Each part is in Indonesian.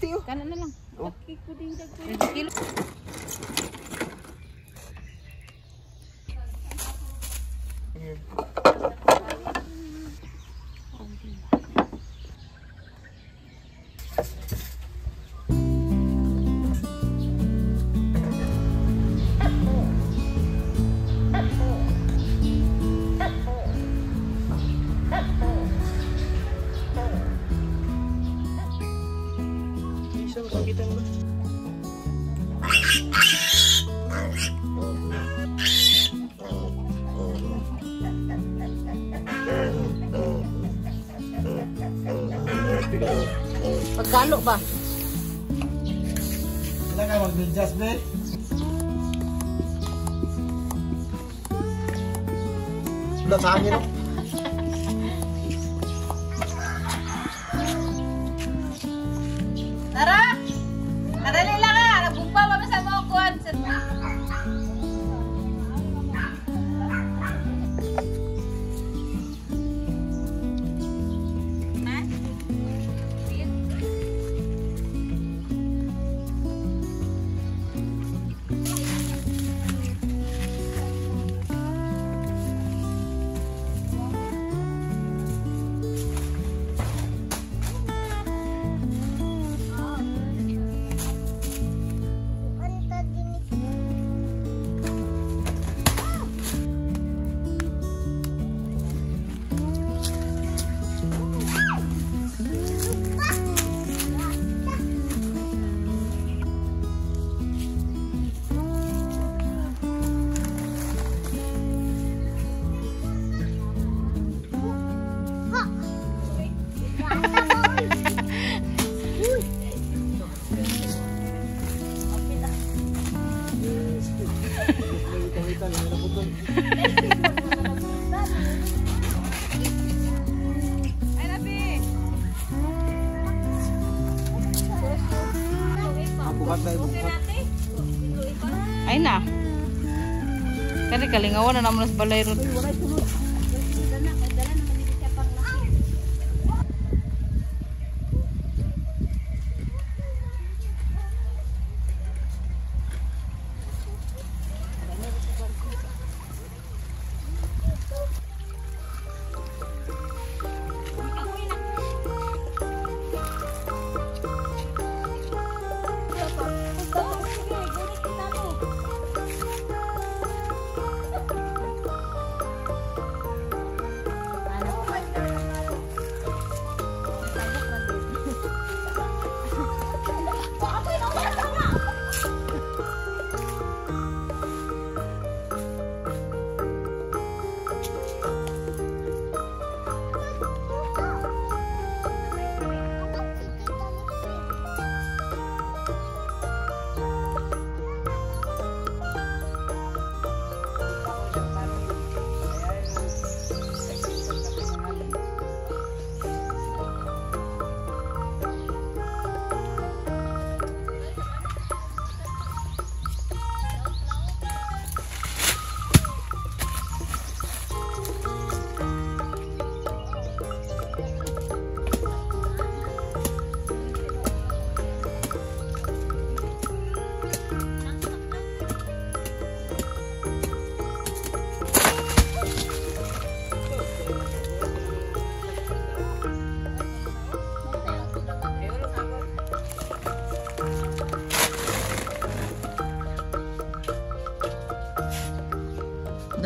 Tiyo. Kanan na lang. Oh. Medyo kilo. Isang Pagkalo ba? Wala ka mag-adjust, be. Wala sa akin? Yung bukat. Ay na. Kani kalingawan na naman sa balay ron.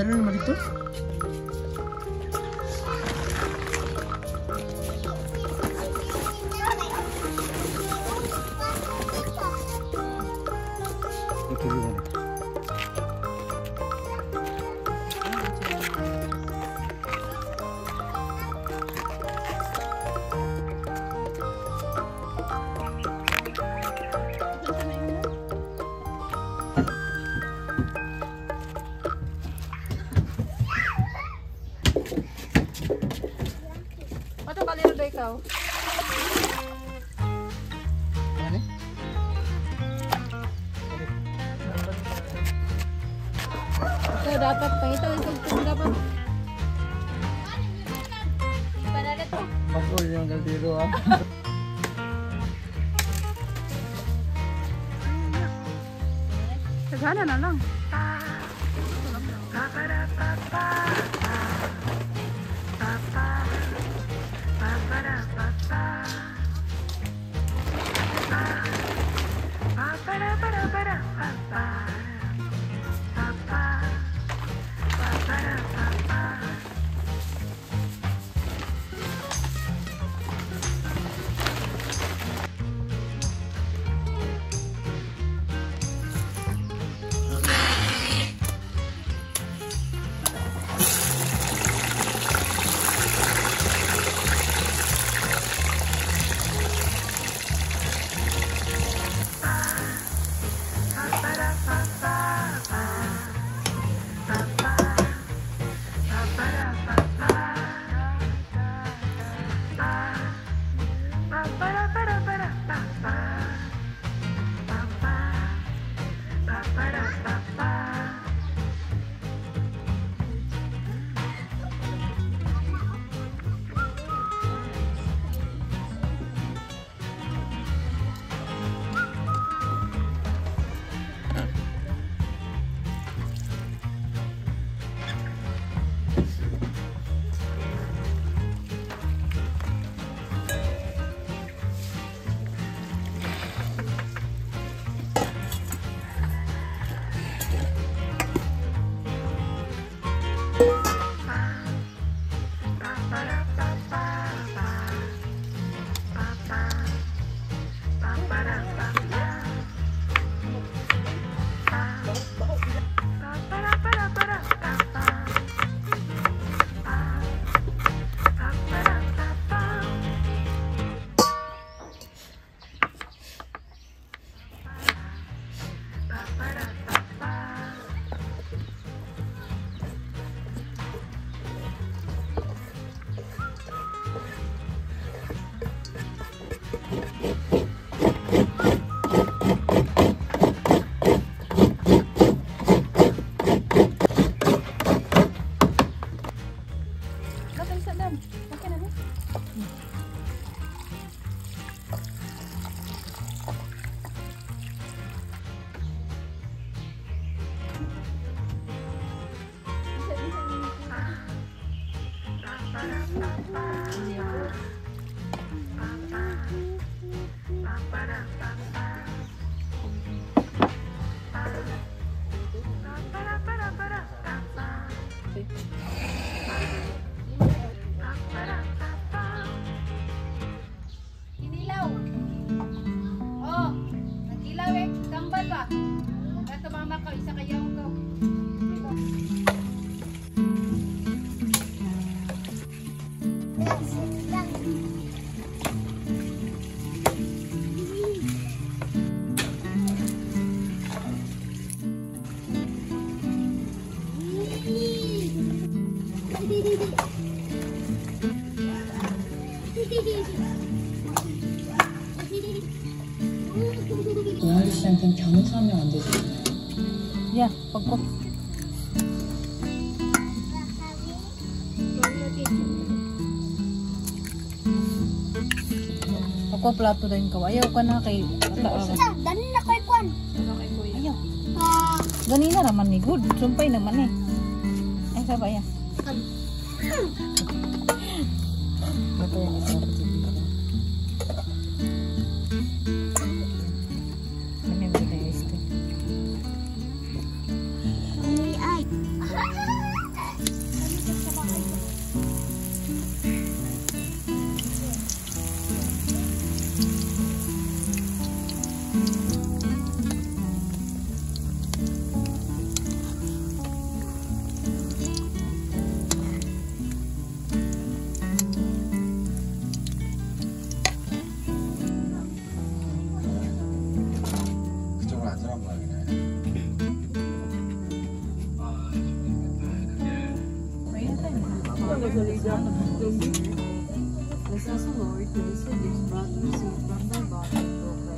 poner el marito? Kau Ito dapat pang itu dapat. Panalo to. Bakul yung ah. 이한주 씨한테는 겸사하면 안 되지. Ya, pagko. Ako plato din ko. Ayaw ka na kay Ata. Dali na kay Kwan. Ayaw. Ah, Ganina naman ni good. Sumpay naman eh. Ay, sabay ya. Ito yung As the Lord, blessed his brothers who from their bodies.